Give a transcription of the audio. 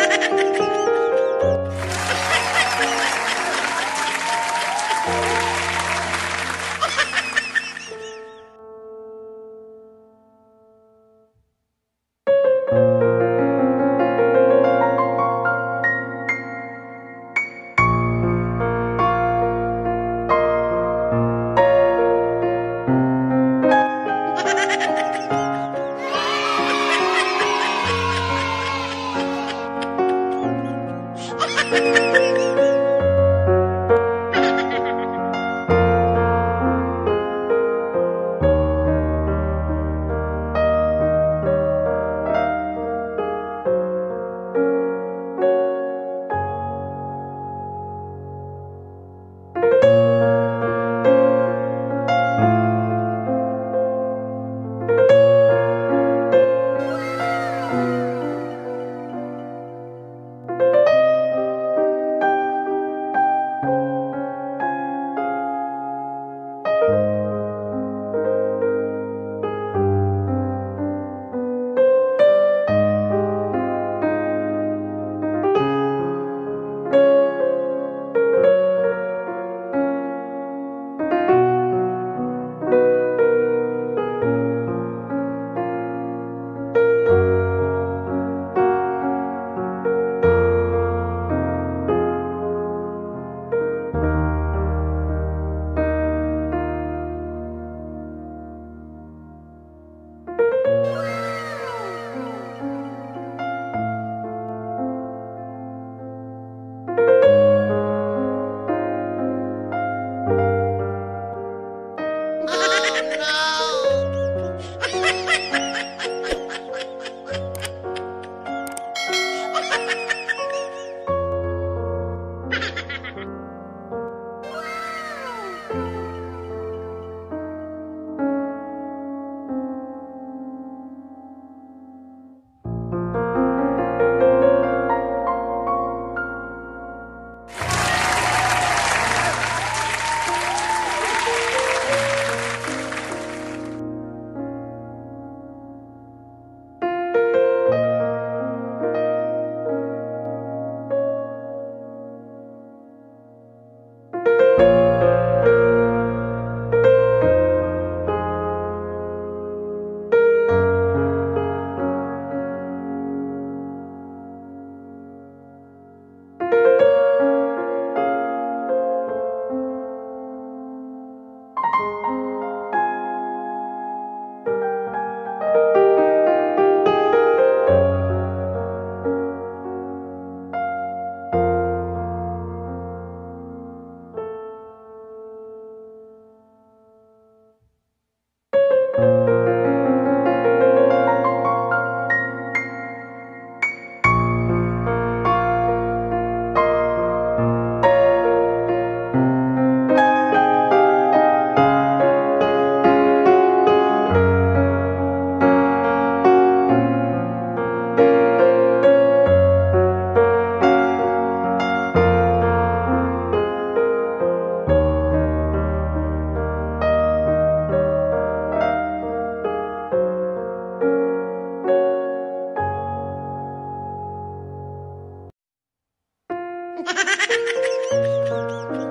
Ha ha ha! ha ha ha ha ha